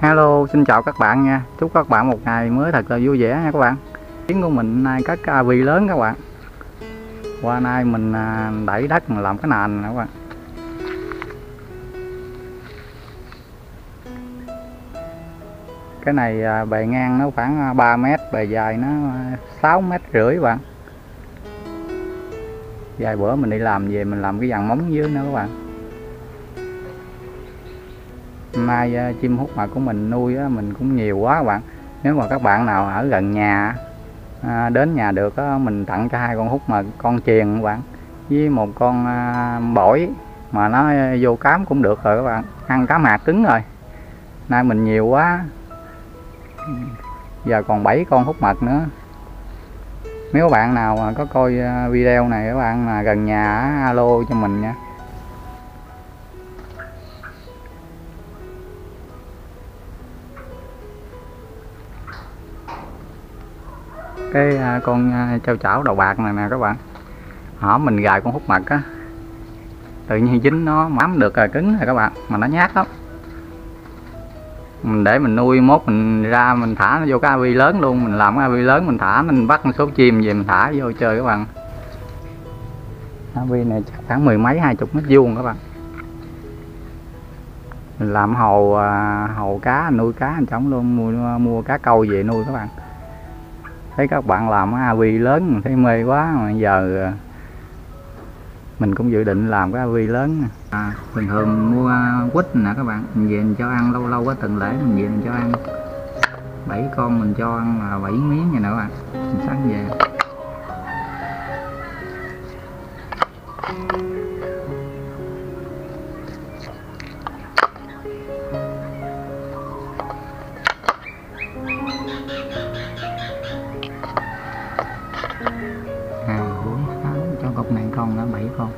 Hello, xin chào các bạn nha. Chúc các bạn một ngày mới thật là vui vẻ nha các bạn. Tiếng của mình nay có ca vi lớn các bạn. Qua nay mình à, đẩy đất mình làm cái nền nè các bạn. Cái này à, bề ngang nó khoảng à, 3 mét, bề dài nó 6 mét rưỡi các bạn. Vài bữa mình đi làm về mình làm cái dàn móng dưới nữa các bạn mai ờ, chim hút mật của mình nuôi á, mình cũng nhiều quá các bạn. Nếu mà các bạn nào ở gần nhà à, đến nhà được á, mình tặng cho hai con hút mật con chiền các bạn. Với một con à, bổi mà nó vô cám cũng được rồi các bạn. Ăn cá mạc cứng rồi. Nay mình nhiều quá. Giờ còn 7 con hút mật nữa. Nếu bạn nào mà có coi video này các bạn mà gần nhà alo cho mình nha. Cái à, con à, trâu chảo đầu bạc này nè các bạn. Họ mình gài con hút mật á. Tự nhiên dính nó mắm được rồi cứng rồi các bạn mà nó nhát lắm. Mình để mình nuôi mốt mình ra mình thả nó vô cái avi lớn luôn mình làm cái avi lớn mình thả mình bắt một số chim về mình thả vô chơi các bạn. avi này chắc khoảng mười mấy hai chục mét vuông các bạn. Mình làm hồ à, hồ cá nuôi cá anh chóng luôn mua mua cá câu về nuôi các bạn thấy các bạn làm AV lớn mình thấy mê quá mà giờ à, mình cũng dự định làm cái AV lớn. À, bình thường mua quýt nè các bạn mình về mình cho ăn lâu lâu có từng lễ mình về mình cho ăn. Bảy con mình cho ăn là bảy miếng vậy nè các bạn mình sáng về. Cho con đã bảy con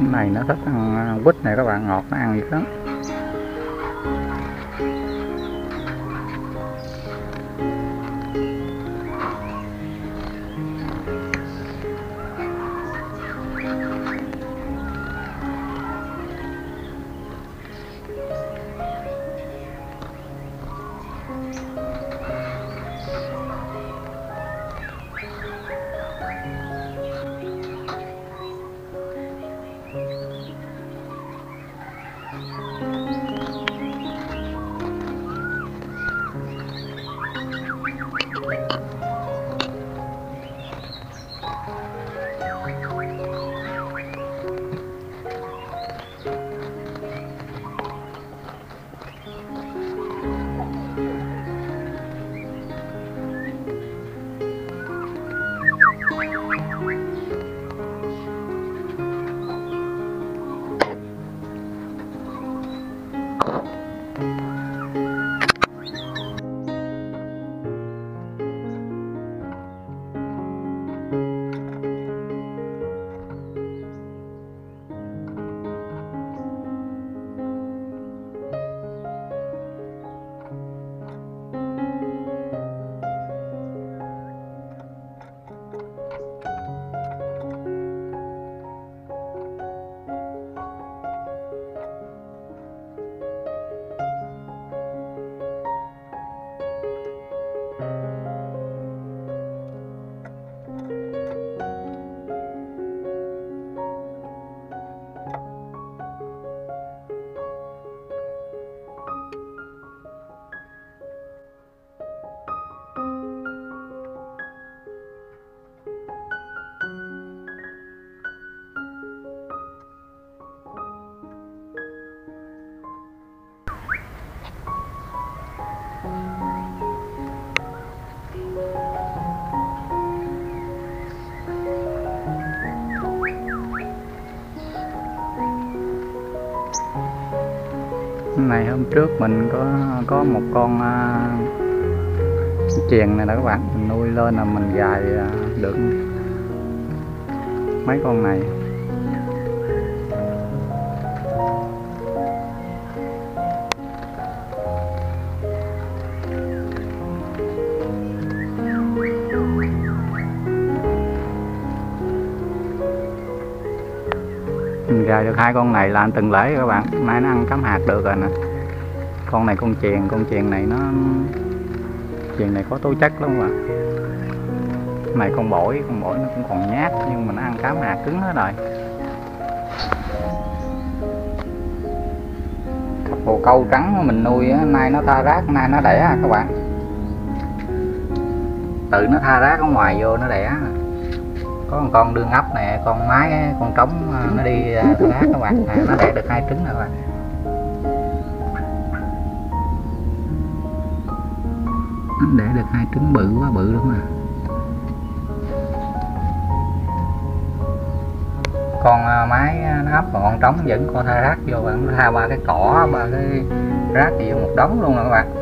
cái này nó thích ăn quýt này các bạn, ngọt, nó ăn gì lắm. Này hôm trước mình có có một con uh, chèn này nè các bạn. Mình nuôi lên là mình gài uh, được mấy con này. Giờ được hai con này là anh từng lễ các bạn. Nay nó ăn cắm hạt được rồi nè. Con này con chèn con chèn này nó chèn này có tố chất lắm các bạn. Này con bổi con bổi nó cũng còn nhát nhưng mà nó ăn cám hạt cứng hết rồi. Cặp bồ câu trắng mình nuôi á, nay nó tha rác nay nó đẻ các bạn. Tự nó tha rác ở ngoài vô nó đẻ có một con đương ấp nè, con mái, con trống à, nó đi à, thử hát rác các bạn nè, nó đẻ được hai trứng rồi các bạn nó đẻ được hai trứng bự quá, bự luôn à. Con à, mái nó ấp còn con trống vẫn con tha rác vô, bạn tha ba cái cỏ, ba cái rác gì vô một đống luôn nè các bạn.